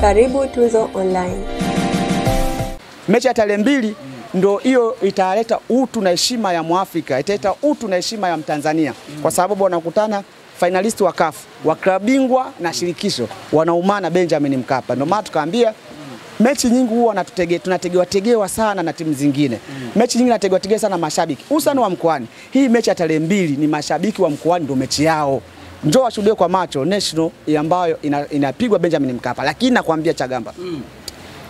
Karibu Tuzo Online. Mechi ya tarehe mbili ndo hiyo italeta utu na heshima ya Mwafrika, italeta utu na heshima ya Mtanzania kwa sababu wanakutana finalisti wa CAF wa klabu bingwa na shirikisho wanaumana Benjamin Mkapa. Ndio maana tukaambia mechi nyingi huwa natutege, tunategewa tegewa sana na timu zingine. mm. Mechi nyingi nategewa tegewa sana na mashabiki hususani wa mkoani. Hii mechi ya tarehe mbili ni mashabiki wa mkoani ndio mechi yao. Njoo washuhudie kwa macho National ambayo inapigwa ina- Benjamin Mkapa, lakini nakwambia Chagamba mm.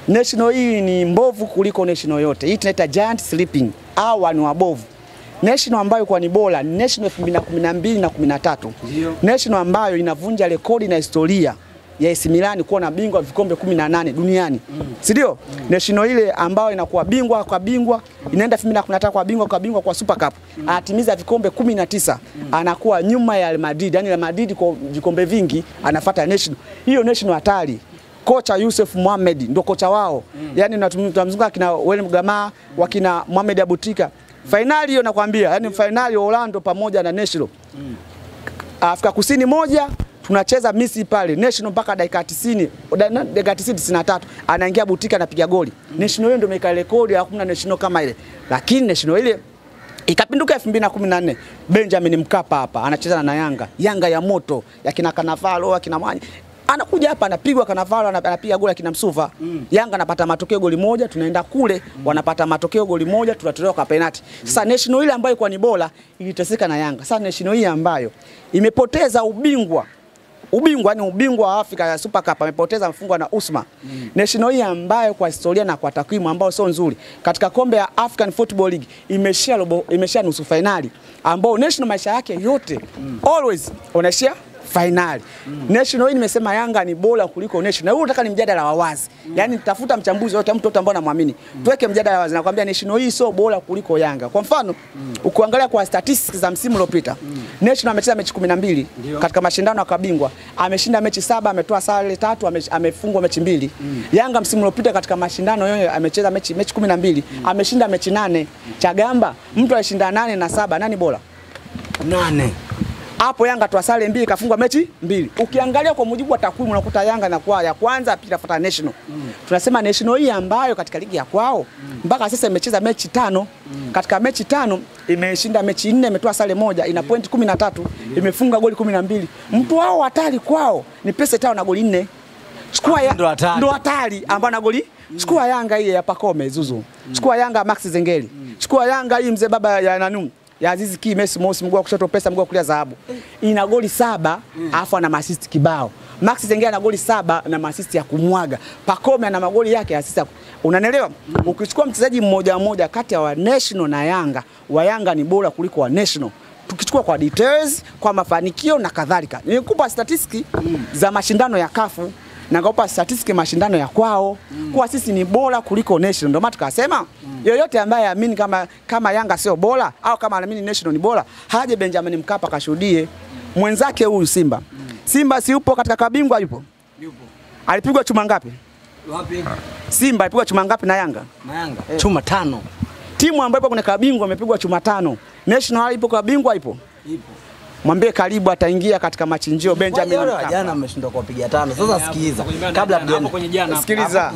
National hii ni mbovu kuliko national yote. Hii tunaita giant sleeping. Hawa ni wabovu. National ambayo kwa ni bora ni National 2012 na 13. National ambayo inavunja rekodi na historia ya AC Milan kuwa na bingwa vikombe 18 duniani. Mm. Si ndio? National ile ambayo inakuwa bingwa kwa bingwa, inaenda 2013 kwa bingwa kwa bingwa kwa Super Cup. Anatimiza vikombe 19. Anakuwa nyuma ya Real Madrid. yani Real Madrid kwa vikombe vingi anafuata National. Hiyo National hatari kocha Yusuf Mohamed ndo kocha wao mm. Yani tunamzunguka kina Weli Gamaa wakina Mohamed Abutika fainali hiyo nakwambia, yani fainali Orlando pamoja na National Afrika Kusini moja tunacheza misi pale National mpaka dakika 90 dakika 90 93 anaingia Butika anapiga goli Mm. National hiyo ndio imeka rekodi, hakuna National kama ile, lakini National ile ikapinduka 2014 Benjamin Mkapa hapa anacheza na Yanga, Yanga ya moto ya kina Kanavaro akina Mwanya anakuja hapa anapigwa Kanavaro anapiga goli akina Msuva Yanga anapata matokeo goli moja, tunaenda kule mm. wanapata matokeo goli moja, tunatolewa kwa penalti. Sasa National ile ambayo ilikuwa ni bora iliteseka na Yanga. Sasa National hii ambayo imepoteza ubingwa ubingwa ni ubingwa wa Afrika ya Super Cup amepoteza mfungwa na Usma. Mm. National hii ambayo kwa historia na kwa takwimu ambayo sio nzuri katika kombe ya African Football League imeshia robo imeshia nusu finali ambao National maisha yake yote mm. always unaishia finali. National hii nimesema Yanga ni bora kuliko National. Huu nataka ni mjadala wa wazi. mm. Yaani tafuta mchambuzi yote, mtu yote ambaye namwamini. Tuweke mjadala wazi nakwambia National hii sio bora kuliko Yanga. Kwa mfano, mm. ukiangalia kwa statistics za msimu uliopita, mm. National amecheza mechi 12 katika mashindano ya kabingwa. Ameshinda mechi saba, ametoa sare tatu, ame- amefungwa mechi mbili. mm. Yanga msimu uliopita katika mashindano yoyo amecheza mechi mechi 12, mm. ameshinda mechi nane. Chagamba, mtu alishinda nane na saba, nani bora? Nane. Hapo Yanga toa sare mbili kafungwa mechi mbili. Ukiangalia kwa mujibu wa takwimu unakuta Yanga inakuwa ya kwanza, pili inafuata National. Mm. Tunasema National hii ambayo katika ligi ya kwao mpaka sasa imecheza mechi tano. mm. Katika mechi tano imeshinda mechi nne, imetoa sare moja, ina point 13, imefunga goli 12. Mtu wao hatari kwao ni pesa tano na goli nne. Chukua ya, Ndo hatari. ambayo na goli. mm. Chukua Yanga hii ya Pakome Zuzu. mm. Chukua Yanga Max Zengeli. mm. Chukua Yanga hii mzee baba ya Nanu ya Azizi Ki Messi Mosi mguu wa kushoto pesa mguu wa kulia dhahabu. Ina goli saba alafu ana assist kibao. Max Zengera ana goli saba na assist ya kumwaga. Pakome ana magoli yake ya assist. ya Unanielewa? Ukichukua mchezaji mmoja mmoja kati ya wa National na Yanga, wa Yanga ni bora kuliko wa National. Tukichukua kwa details, kwa mafanikio na kadhalika. Nikupa statistiki za mashindano ya kafu na kaupa statistiki mashindano ya kwao mm. kuwa sisi ni bora kuliko National. Ndio maana tukasema yoyote ambaye aamini kama, kama Yanga sio bora au kama anaamini National ni bora haje Benjamin Mkapa kashuhudie mm. mwenzake huyu Simba. mm. Simba si yupo katika kabingwa yupo? Yupo. Alipigwa chuma ngapi? Wapi? Simba alipigwa chuma ngapi na Yanga? Na Yanga. Eh. Chuma tano. Timu ambayo ipo kwenye kabingwa imepigwa chuma tano. National ipo kabingwa ipo? Ipo. Mwambie karibu ataingia katika machinjio Benjamin Mkapa. jana ameshindwa kuwapiga tano. Sasa sikiliza. Kabla tujaenda. kwenye jana Sikiliza.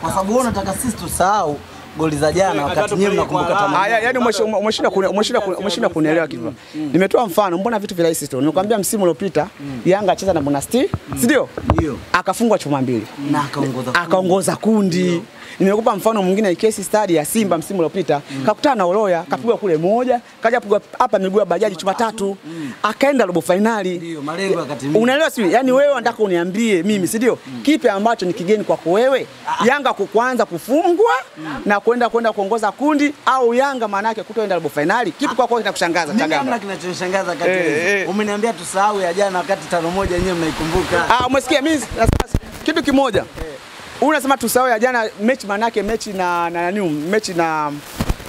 Kwa sababu wewe unataka sisi tusahau goli za jana wakati nyinyi mnakumbuka tamaa. Haya, yani umeshinda umeshinda umeshinda kunielewa kitu. Nimetoa mfano, mbona vitu virahisi tu. Nimekwambia msimu uliopita Yanga acheza na Monastir, si ndio? Ndio. Akafungwa chuma mbili. Na akaongoza. Akaongoza kundi. Nimekupa mfano mwingine Kesi Stadi ya Simba msimu uliopita, kakutana na Oloya kapigwa kule moja, kaja pigwa hapa miguu ya bajaji chuma tatu, akaenda robo finali. Ndio, malengo yakatimia. Unaelewa si? Yaani wewe unataka uniambie mimi, si ndio? Kipi ambacho ni kigeni kwako wewe? Yanga kwanza kuanza kufungwa na kwenda kwenda kuongoza kundi au Yanga maana yake kutoenda robo finali? Kipi kwako kinakushangaza Mimi hamna kinachoshangaza kinachonishangaza kati hey, yenu. eh. Umeniambia tusahau ya jana wakati tano moja yenyewe mnaikumbuka. Ah, umesikia mimi nasema kitu kimoja. Hey. unasema tusahau ya jana mechi maana yake mechi na na nani mechi na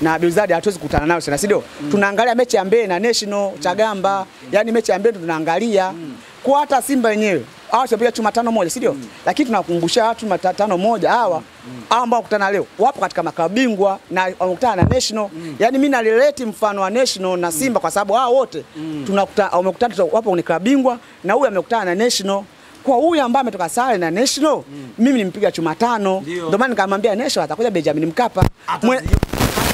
na Bizadi hatuwezi kukutana nayo sana, si ndio? Mm. Tunaangalia mechi ya Mbeya na National Chagamba, mm. yani mechi ya Mbeya tunaangalia kwa hata Simba wenyewe hawa tunapiga chuma tano moja, si ndio? Mm. Lakini tunakumbusha watu mata- tano moja hawa hawa ambao wakutana leo wapo katika makabingwa na wamekutana na National. Mm. Yani mimi nalileti mfano wa National na Simba kwa sababu hao wote tunakutana wamekutana wapo kwenye klabu bingwa na huyu amekutana na National kwa huyu ambaye ametoka sare na National mm. mimi nimpiga chuma tano. Ndio. Maana nikamwambia National atakuja Benjamin Mkapa. Mwe-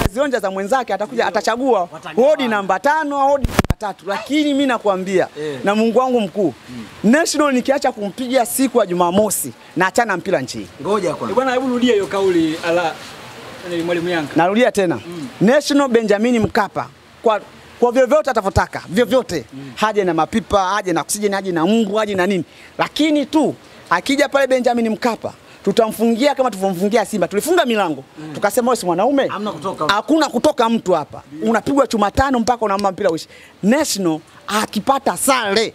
Atazionja za mwenzake atakuja atachagua hodi namba tano au hodi tatu, lakini mi nakwambia Eh. na Mungu wangu mkuu mm. National nikiacha kumpiga siku ya Jumamosi na achana mpira nchi hii. Ngoja kwanza. Bwana, hebu rudia hiyo kauli ala mwalimu Yanga. Narudia tena mm. National Benjamin Mkapa kwa kwa vyovyote atavyotaka vyovyote, haje na mapipa, haje na oksijeni, haje na Mungu haje na nini, lakini tu akija pale Benjamin Mkapa tutamfungia kama tulivyomfungia Simba. Tulifunga milango mm. tukasema, wewe si mwanaume, hakuna kutoka mtu hapa, unapigwa chuma tano mpaka unaamba mpira uishi. National akipata sare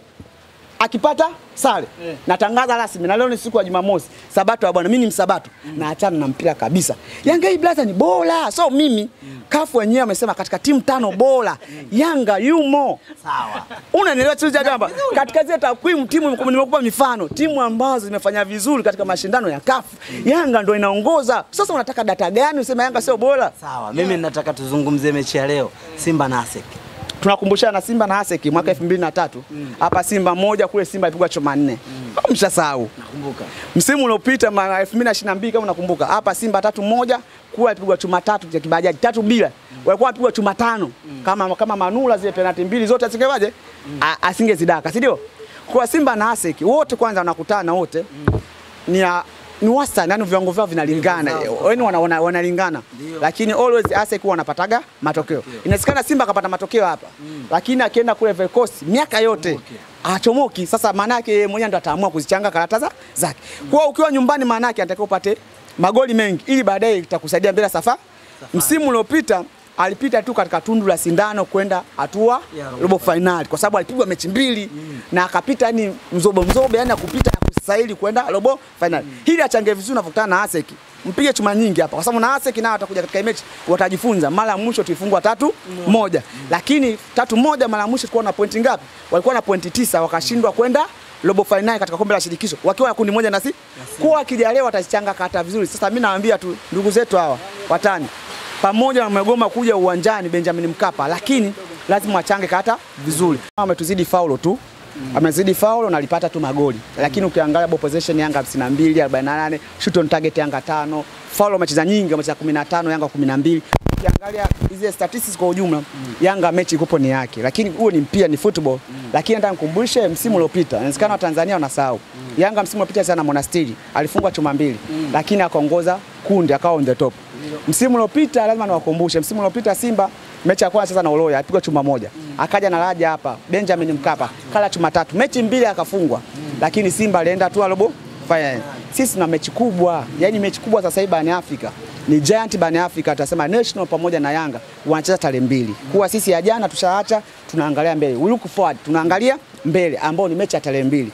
akipata sare yeah. natangaza rasmi, na leo ni siku ya Jumamosi, sabato ya bwana, mimi ni msabato na achana na mpira kabisa. Yanga hii blaza ni bora, so mimi mm. kafu wenyewe amesema katika timu tano bora Yanga yumo. Sawa. Unanielewa chizi jamba? Katika zile takwimu timu nimekupa mifano, timu ambazo zimefanya vizuri katika mashindano ya kafu, mm. Yanga ndio inaongoza. Sasa unataka data gani useme Yanga sio bora? Sawa. Mimi nataka tuzungumzie mechi ya leo. Simba na ASEC. Tunakumbushana na Simba na Haseki mwaka 2003 hapa Simba moja kule Simba ipigwa choma nne. mm. Mshasahau. Nakumbuka. Msimu uliopita mara 2022 kama unakumbuka, hapa Simba tatu moja kule ipigwa chuma tatu cha kibajaji tatu bila. mm. Walikuwa wapigwa chuma tano. mm. Kama kama Manula zile penalti mbili zote asingewaje? mm. Asingezidaka, si ndio? Kwa Simba na Haseki wote kwanza wanakutana wote. mm. Ni ya- ni wastani, yani viwango vyao vinalingana, yaani wana, wana, wanalingana lakini always ASEC huwa wanapataga matokeo. Inawezekana Simba akapata matokeo hapa, mm. lakini akienda kule Ivory Coast miaka yote achomoki. Sasa maana yake yeye mwenyewe ndo ataamua kuzichanga karata za- zake. Kwa hiyo ukiwa nyumbani, maana yake anatakiwa upate magoli mengi ili baadaye itakusaidia mbele safa. safa. Msimu uliopita alipita tu katika tundu la sindano kwenda hatua yeah, robo finali kwa sababu alipigwa mechi mbili mm. na akapita yani mzobo mzobo, yani akupita na kustahili kwenda robo finali. Hili achange vizuri unavyokutana na ASEC. Mpige chuma nyingi hapa kwa sababu na ASEC nao watakuja katika mechi watajifunza. Mara ya mwisho tulifungwa tatu moja, lakini tatu moja mara ya mwisho tulikuwa na pointi ngapi? Walikuwa na pointi tisa wakashindwa kwenda robo finali katika kombe la shirikisho wakiwa na kundi moja na si kwa akija leo watazichanga kata vizuri. Sasa mimi nawaambia tu ndugu zetu hawa watani pamoja wamegoma kuja uwanjani Benjamin Mkapa, lakini lazima wachange kata vizuri. Wametuzidi faulo tu amezidi faulo na alipata tu magoli, lakini ukiangalia ball possession Yanga 52 48, shoot on target Yanga tano, faulo amecheza nyingi, amecheza 15 Yanga 12. Ukiangalia hizi statistics kwa ujumla Yanga mechi kupo ni yake, lakini huo ni mpira, ni football. Lakini nataka nikumbushe msimu uliopita, inawezekana Watanzania wanasahau Yanga msimu uliopita sana Monastiri alifungwa chuma mbili, lakini akaongoza kundi akawa on the top. Msimu uliopita lazima niwakumbushe, msimu uliopita Simba mechi ya kwanza sasa na Oloya alipigwa chuma moja, akaja na Raja hapa Benjamin Mkapa kala chuma tatu, mechi mbili akafungwa, lakini Simba alienda tu robo finali. Sisi tuna mechi kubwa, yani mechi kubwa sasa hivi barani Afrika ni giant barani Afrika, tutasema National pamoja na Yanga wanacheza tarehe mbili. Kuwa sisi ya jana tushaacha, tunaangalia mbele, we look forward, tunaangalia mbele ambao ni mechi ya tarehe mbili.